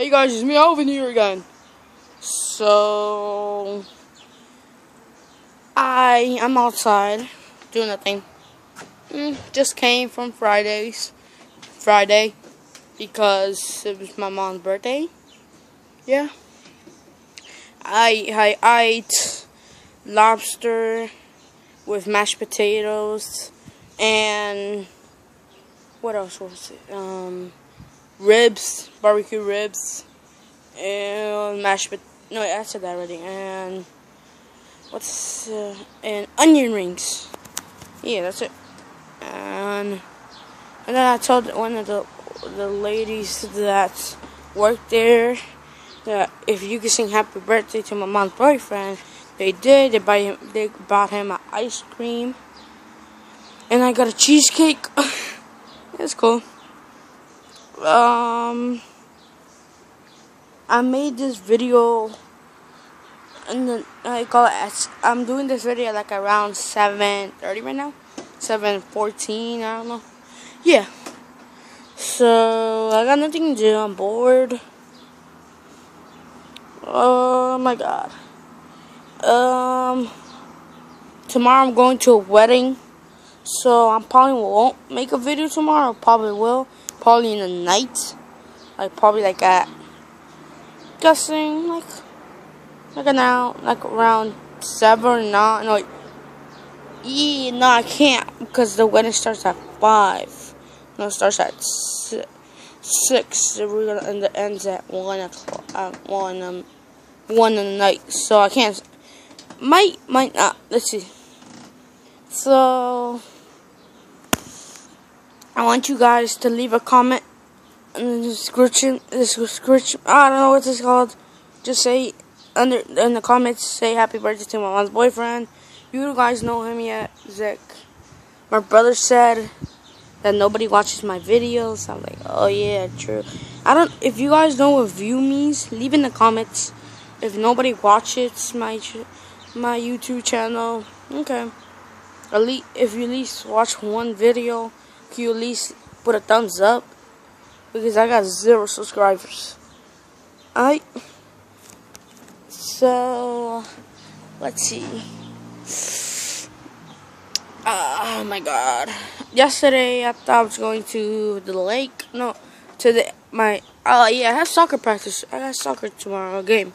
Hey guys, it's me Elvin here again. So I I'm outside doing nothing. Mm, just came from Fridays, Friday, because it was my mom's birthday. Yeah. I I ate lobster with mashed potatoes and what else was it? Um ribs, barbecue ribs, and mashed but no, I said that already. And what's uh, and onion rings. Yeah, that's it. And and then I told one of the the ladies that worked there that if you could sing happy birthday to my mom's boyfriend, they did. They buy him. They bought him an ice cream, and I got a cheesecake. it's cool um I made this video and then I call it I'm doing this video like around 7:30 right now. 7:14 I don't know. Yeah. So I got nothing to do. I'm bored. Oh my god. Um tomorrow I'm going to a wedding so I probably won't make a video tomorrow. Probably will probably in the night, like probably like at guessing like like hour, like around seven or nine. No, yeah, no, I can't because the wedding starts at five. No, it starts at six. six so we're gonna end the ends at one o'clock. Uh, one um one in the night. So I can't. Might might not. Let's see. So. I want you guys to leave a comment in the description. The description. I don't know what this is called. Just say under in the comments. Say happy birthday to my mom's boyfriend. You guys know him yet, Zach? My brother said that nobody watches my videos. I'm like, oh yeah, true. I don't. If you guys know what view means, leave in the comments. If nobody watches my my YouTube channel, okay. At least if you at least watch one video can you at least put a thumbs up? Because I got zero subscribers. Alright. So, let's see. Ah, oh my god. Yesterday I thought I was going to the lake. No, to the my oh yeah, I have soccer practice. I got soccer tomorrow game.